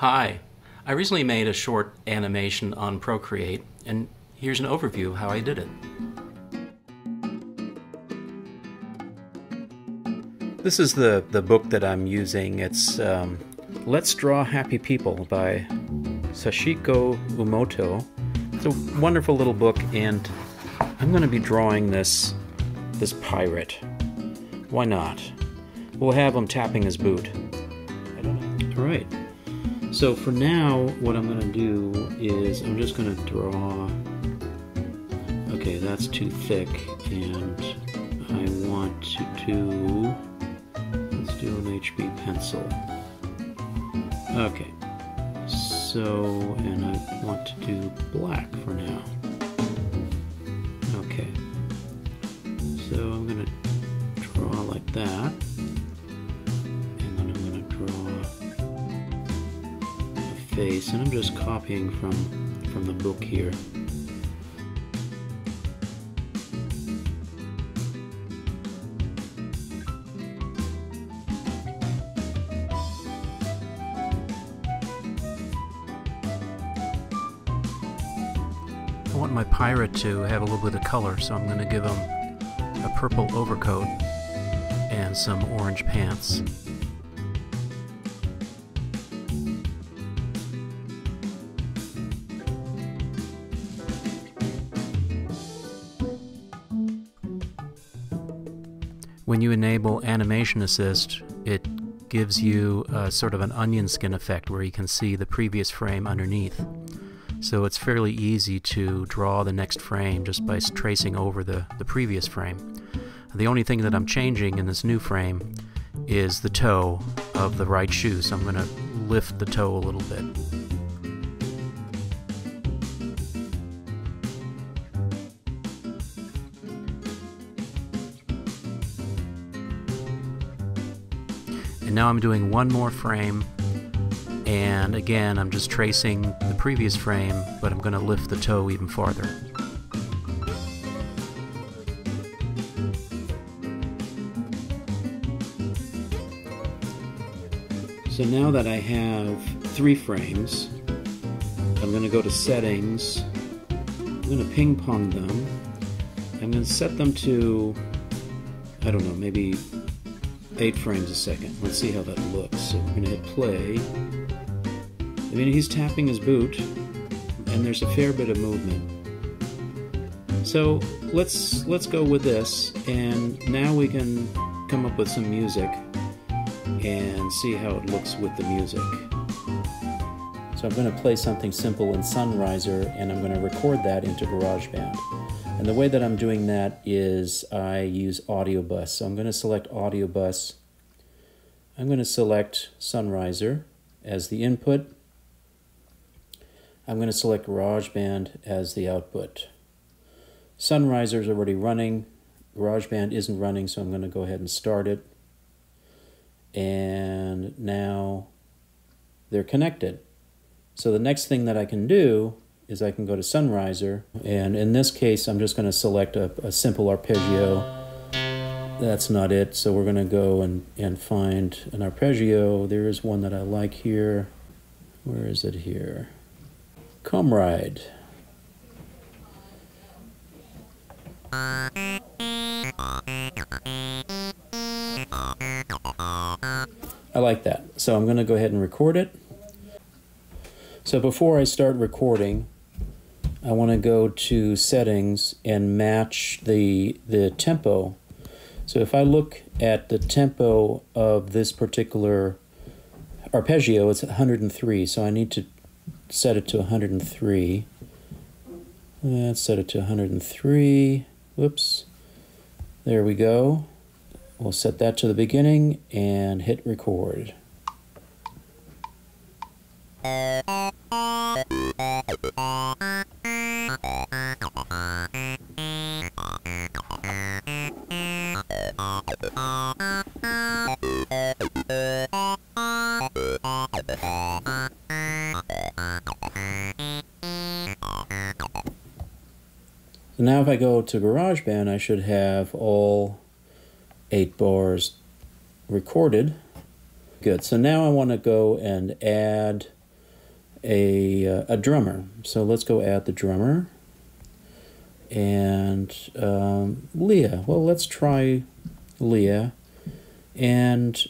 Hi, I recently made a short animation on Procreate, and here's an overview of how I did it. This is the, the book that I'm using. It's um, Let's Draw Happy People by Sachiko Umoto. It's a wonderful little book, and I'm going to be drawing this this pirate. Why not? We'll have him tapping his boot. All right. So for now, what I'm going to do is I'm just going to draw. Okay, that's too thick, and I want to do. Let's do an HB pencil. Okay. So, and I want to do black for now. And I'm just copying from from the book here. I want my pirate to have a little bit of color, so I'm going to give him a purple overcoat and some orange pants. When you enable Animation Assist, it gives you a, sort of an onion skin effect where you can see the previous frame underneath. So it's fairly easy to draw the next frame just by tracing over the, the previous frame. The only thing that I'm changing in this new frame is the toe of the right shoe, so I'm going to lift the toe a little bit. And now I'm doing one more frame. And again I'm just tracing the previous frame but I'm going to lift the toe even farther. So now that I have three frames, I'm going to go to settings, I'm going to ping pong them, I'm going to set them to, I don't know, maybe 8 frames a second. Let's see how that looks. So we're going to hit play. I mean, he's tapping his boot, and there's a fair bit of movement. So let's let's go with this, and now we can come up with some music and see how it looks with the music. So I'm going to play something simple in Sunrizer, and I'm going to record that into GarageBand. And the way that I'm doing that is I use Audiobus. So I'm going to select Audiobus. I'm going to select Sunrizer as the input. I'm going to select GarageBand as the output. Sunrizer is already running. GarageBand isn't running, so I'm going to go ahead and start it. And now they're connected. So the next thing that I can do is I can go to Sunrizer, and in this case, I'm just going to select a, a simple arpeggio. That's not it, so we're going to go and, and find an arpeggio. There is one that I like here. Where is it here? Comrade. I like that. So I'm going to go ahead and record it. So before I start recording, I want to go to settings and match the the tempo. So if I look at the tempo of this particular arpeggio, it's 103. So I need to set it to 103. Let's set it to 103. Whoops. There we go. We'll set that to the beginning and hit record. So now if I go to GarageBand, I should have all eight bars recorded. Good, so now I want to go and add a, uh, a drummer. So let's go add the drummer. And um, Leah. Well, let's try Leah. And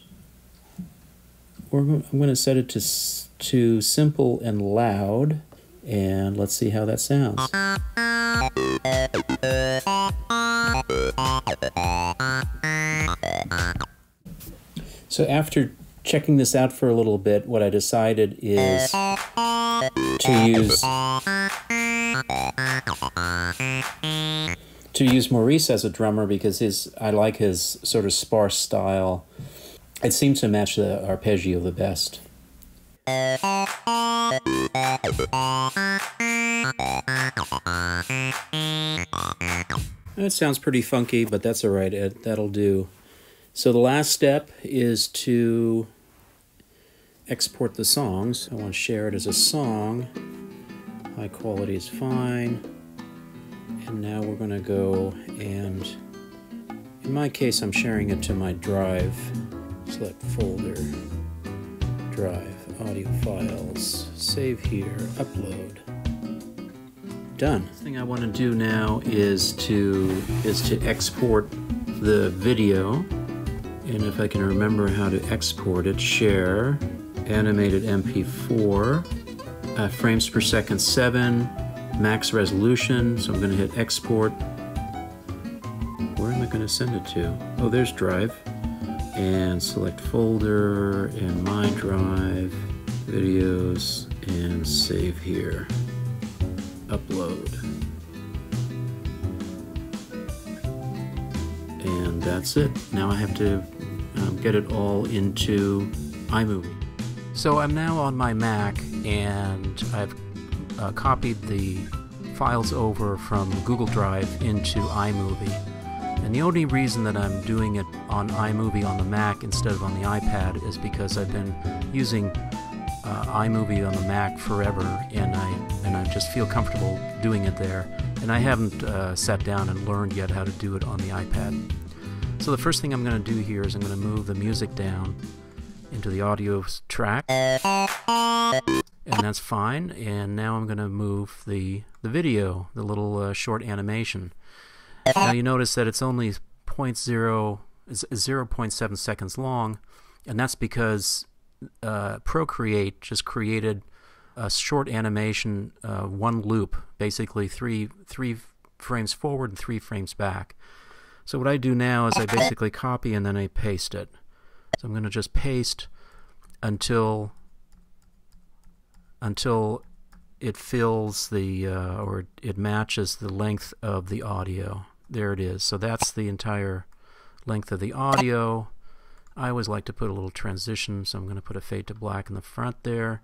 we're, I'm going to set it to, to simple and loud. And let's see how that sounds. So after checking this out for a little bit, what I decided is to use to use Maurice as a drummer because his I like his sort of sparse style. It seems to match the arpeggio the best. It sounds pretty funky, but that's all right. It, that'll do. So the last step is to export the songs. I want to share it as a song. High quality is fine. And now we're going to go and, in my case, I'm sharing it to my drive. Select folder, drive, audio files, save here, upload. Done. The thing I want to do now is to is to export the video and if I can remember how to export it, share, animated MP4, uh, frames per second 7, max resolution, so I'm going to hit export. Where am I going to send it to? Oh, there's Drive. And select folder and my drive, videos, and save here. Upload. And that's it. Now I have to um, get it all into iMovie. So I'm now on my Mac and I've uh, copied the files over from Google Drive into iMovie. And the only reason that I'm doing it on iMovie on the Mac instead of on the iPad is because I've been using uh, iMovie on the Mac forever, and I and I just feel comfortable doing it there. And I haven't uh, sat down and learned yet how to do it on the iPad. So the first thing I'm going to do here is I'm going to move the music down into the audio track, and that's fine. And now I'm going to move the the video, the little uh, short animation. Now you notice that it's only 0.0 0.7 seconds long, and that's because uh, Procreate just created a short animation, uh, one loop, basically three three frames forward and three frames back. So what I do now is I basically copy and then I paste it. So I'm going to just paste until until it fills the uh, or it matches the length of the audio. There it is. So that's the entire length of the audio. I always like to put a little transition, so I'm going to put a fade to black in the front there.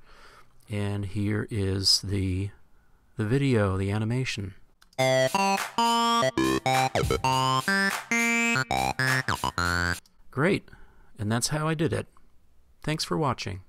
And here is the the video, the animation. Great. And that's how I did it. Thanks for watching.